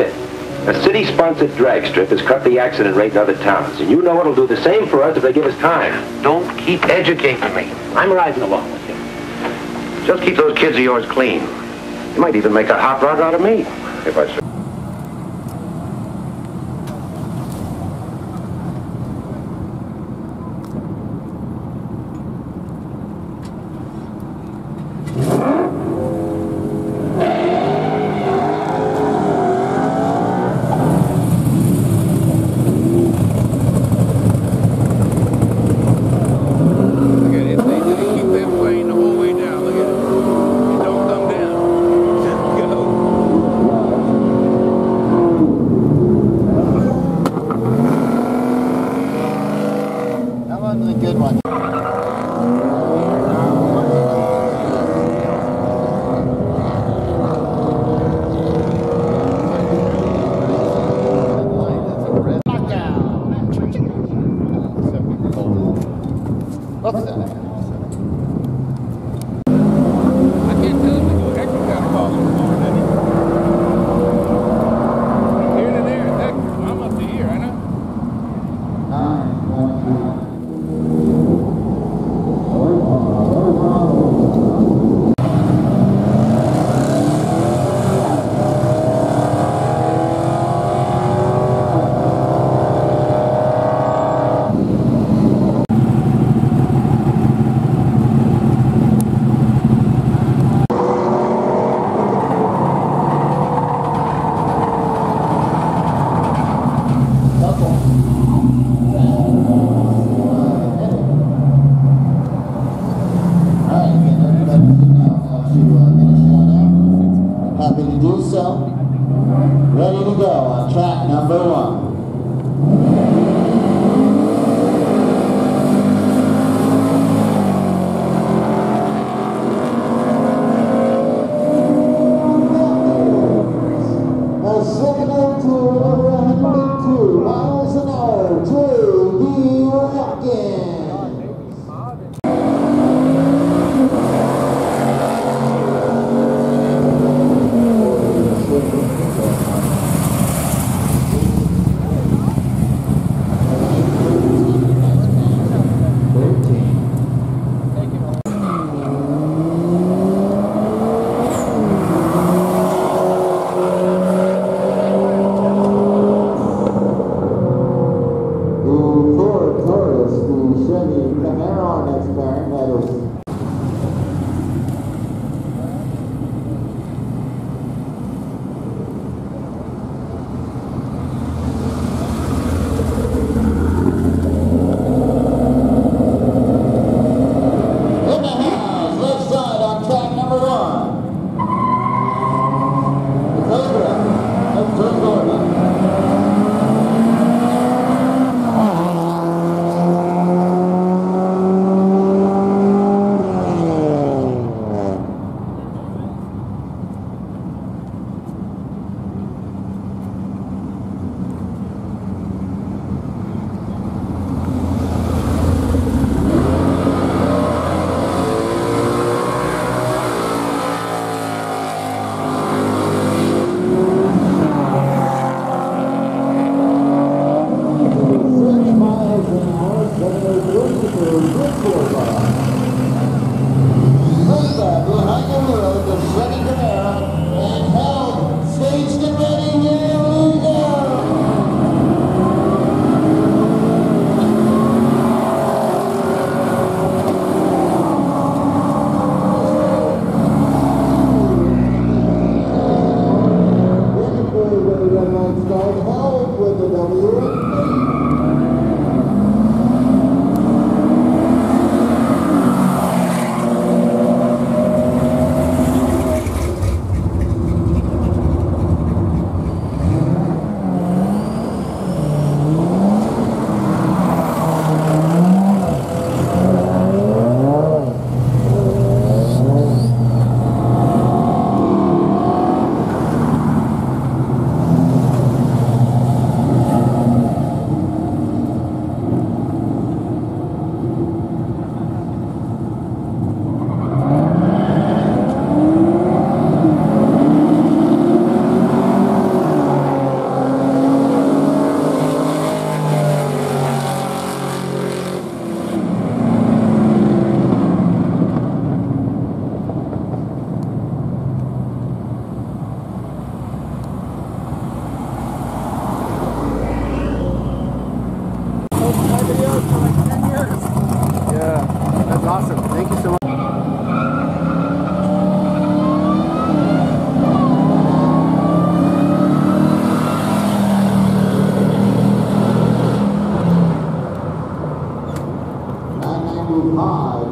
A city-sponsored drag strip has cut the accident rate in other towns, and you know it'll do the same for us if they give us time. Don't keep educating me. I'm riding along with you. Just keep those kids of yours clean. You might even make a hot rod out of me, if I 罰だよね。Ready to go on track number one. A signal to over 102 miles an hour. Lord. you high.